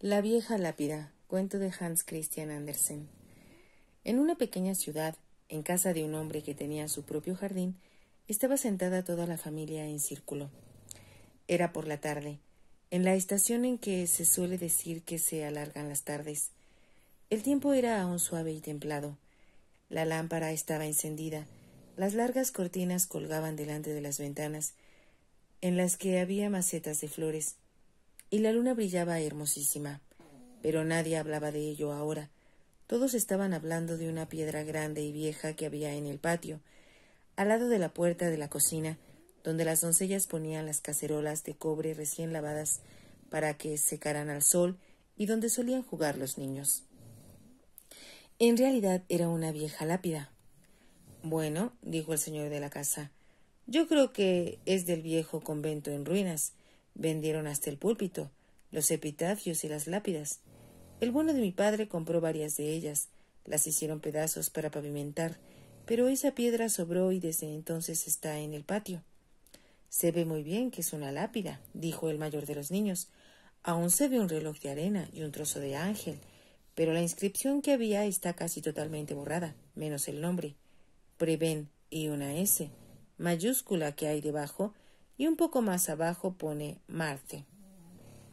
La vieja lápida, cuento de Hans Christian Andersen. En una pequeña ciudad, en casa de un hombre que tenía su propio jardín, estaba sentada toda la familia en círculo. Era por la tarde, en la estación en que se suele decir que se alargan las tardes. El tiempo era aún suave y templado. La lámpara estaba encendida, las largas cortinas colgaban delante de las ventanas, en las que había macetas de flores, y la luna brillaba hermosísima. Pero nadie hablaba de ello ahora. Todos estaban hablando de una piedra grande y vieja que había en el patio, al lado de la puerta de la cocina, donde las doncellas ponían las cacerolas de cobre recién lavadas para que secaran al sol y donde solían jugar los niños. En realidad era una vieja lápida. Bueno, dijo el señor de la casa, yo creo que es del viejo convento en ruinas. Vendieron hasta el púlpito, los epitafios y las lápidas. El bueno de mi padre compró varias de ellas, las hicieron pedazos para pavimentar, pero esa piedra sobró y desde entonces está en el patio. Se ve muy bien que es una lápida, dijo el mayor de los niños. Aún se ve un reloj de arena y un trozo de ángel, pero la inscripción que había está casi totalmente borrada, menos el nombre. Preben y una S, mayúscula que hay debajo, y un poco más abajo pone Marte.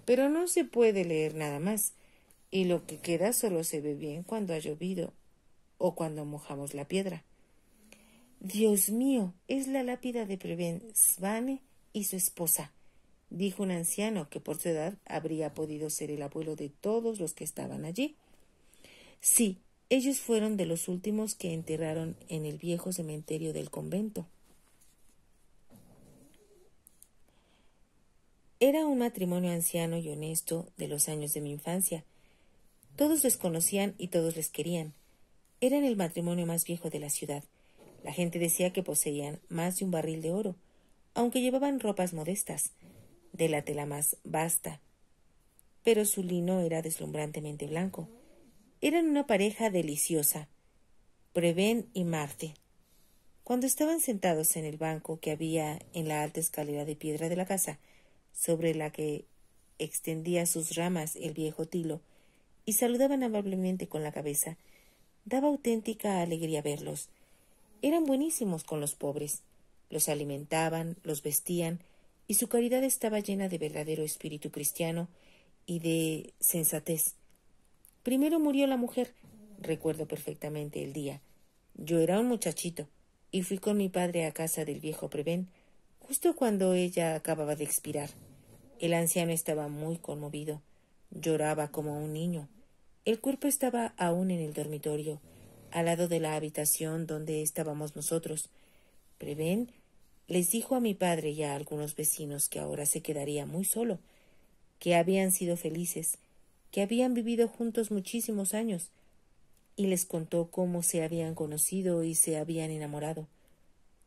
Pero no se puede leer nada más, y lo que queda solo se ve bien cuando ha llovido o cuando mojamos la piedra. Dios mío, es la lápida de Preben Svane y su esposa, dijo un anciano que por su edad habría podido ser el abuelo de todos los que estaban allí. Sí, ellos fueron de los últimos que enterraron en el viejo cementerio del convento. Era un matrimonio anciano y honesto de los años de mi infancia. Todos les conocían y todos les querían. Eran el matrimonio más viejo de la ciudad. La gente decía que poseían más de un barril de oro, aunque llevaban ropas modestas, de la tela más vasta. Pero su lino era deslumbrantemente blanco. Eran una pareja deliciosa, Preven y Marte. Cuando estaban sentados en el banco que había en la alta escalera de piedra de la casa, sobre la que extendía sus ramas el viejo tilo, y saludaban amablemente con la cabeza. Daba auténtica alegría verlos. Eran buenísimos con los pobres. Los alimentaban, los vestían, y su caridad estaba llena de verdadero espíritu cristiano y de sensatez. Primero murió la mujer, recuerdo perfectamente el día. Yo era un muchachito, y fui con mi padre a casa del viejo Prevén, justo cuando ella acababa de expirar. El anciano estaba muy conmovido. Lloraba como un niño. El cuerpo estaba aún en el dormitorio, al lado de la habitación donde estábamos nosotros. Prevén les dijo a mi padre y a algunos vecinos que ahora se quedaría muy solo, que habían sido felices, que habían vivido juntos muchísimos años, y les contó cómo se habían conocido y se habían enamorado.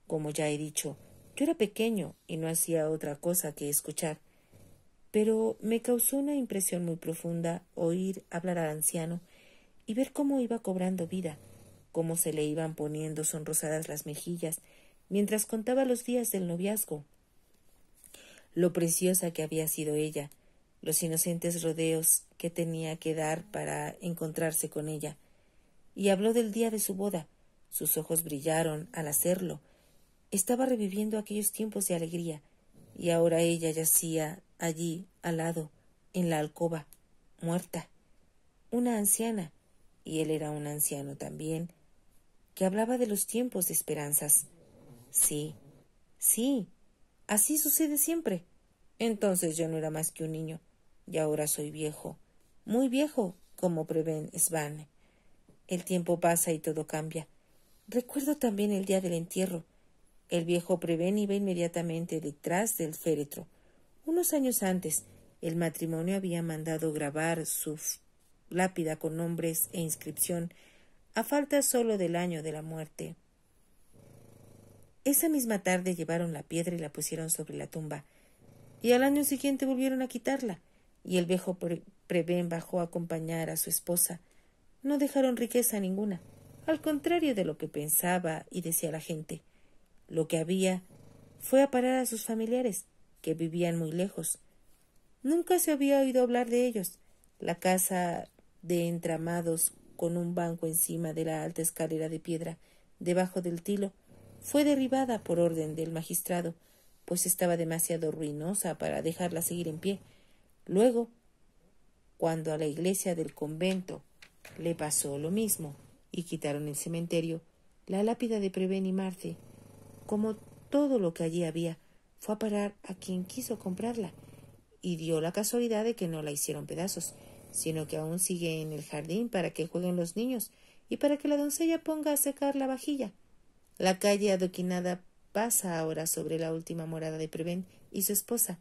Como ya he dicho, yo era pequeño y no hacía otra cosa que escuchar, pero me causó una impresión muy profunda oír hablar al anciano y ver cómo iba cobrando vida, cómo se le iban poniendo sonrosadas las mejillas mientras contaba los días del noviazgo, lo preciosa que había sido ella, los inocentes rodeos que tenía que dar para encontrarse con ella, y habló del día de su boda. Sus ojos brillaron al hacerlo, estaba reviviendo aquellos tiempos de alegría, y ahora ella yacía allí al lado, en la alcoba, muerta. Una anciana, y él era un anciano también, que hablaba de los tiempos de esperanzas. Sí, sí, así sucede siempre. Entonces yo no era más que un niño, y ahora soy viejo, muy viejo, como prevén Svan. El tiempo pasa y todo cambia. Recuerdo también el día del entierro, el viejo Prevén iba inmediatamente detrás del féretro. Unos años antes, el matrimonio había mandado grabar su lápida con nombres e inscripción, a falta solo del año de la muerte. Esa misma tarde llevaron la piedra y la pusieron sobre la tumba, y al año siguiente volvieron a quitarla, y el viejo Prevén bajó a acompañar a su esposa. No dejaron riqueza ninguna, al contrario de lo que pensaba y decía la gente. Lo que había fue a parar a sus familiares, que vivían muy lejos. Nunca se había oído hablar de ellos. La casa de entramados con un banco encima de la alta escalera de piedra debajo del tilo fue derribada por orden del magistrado, pues estaba demasiado ruinosa para dejarla seguir en pie. Luego, cuando a la iglesia del convento le pasó lo mismo y quitaron el cementerio, la lápida de Preven y Marte, como todo lo que allí había, fue a parar a quien quiso comprarla, y dio la casualidad de que no la hicieron pedazos, sino que aún sigue en el jardín para que jueguen los niños y para que la doncella ponga a secar la vajilla. La calle adoquinada pasa ahora sobre la última morada de Prevén y su esposa.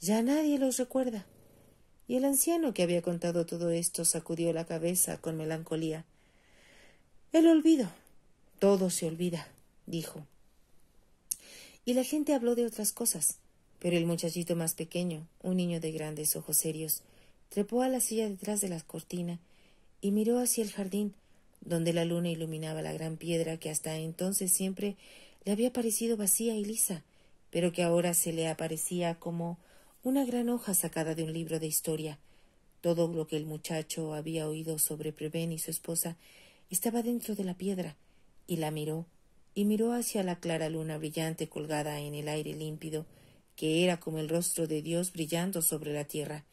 Ya nadie los recuerda. Y el anciano que había contado todo esto sacudió la cabeza con melancolía. El olvido. Todo se olvida, dijo. Y la gente habló de otras cosas, pero el muchachito más pequeño, un niño de grandes ojos serios, trepó a la silla detrás de la cortina y miró hacia el jardín, donde la luna iluminaba la gran piedra que hasta entonces siempre le había parecido vacía y lisa, pero que ahora se le aparecía como una gran hoja sacada de un libro de historia. Todo lo que el muchacho había oído sobre Prevén y su esposa estaba dentro de la piedra, y la miró, y miró hacia la clara luna brillante colgada en el aire límpido, que era como el rostro de Dios brillando sobre la tierra.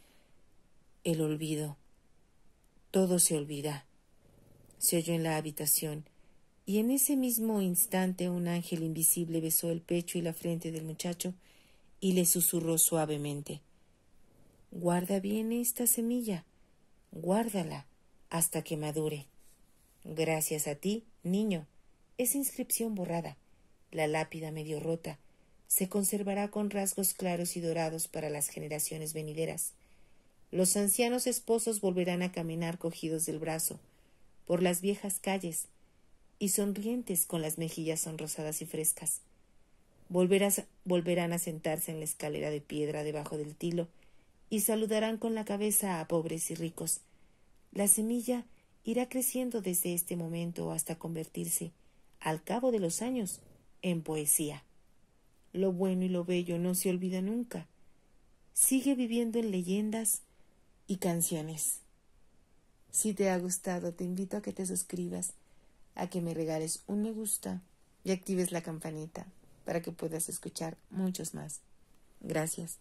El olvido. Todo se olvida se oyó en la habitación, y en ese mismo instante un ángel invisible besó el pecho y la frente del muchacho y le susurró suavemente Guarda bien esta semilla, guárdala hasta que madure. Gracias a ti, niño, esa inscripción borrada, la lápida medio rota, se conservará con rasgos claros y dorados para las generaciones venideras. Los ancianos esposos volverán a caminar cogidos del brazo, por las viejas calles y sonrientes con las mejillas sonrosadas y frescas. volverán a sentarse en la escalera de piedra debajo del tilo y saludarán con la cabeza a pobres y ricos. La semilla irá creciendo desde este momento hasta convertirse, al cabo de los años, en poesía. Lo bueno y lo bello no se olvida nunca. Sigue viviendo en leyendas y canciones. Si te ha gustado, te invito a que te suscribas, a que me regales un me gusta y actives la campanita para que puedas escuchar muchos más. Gracias.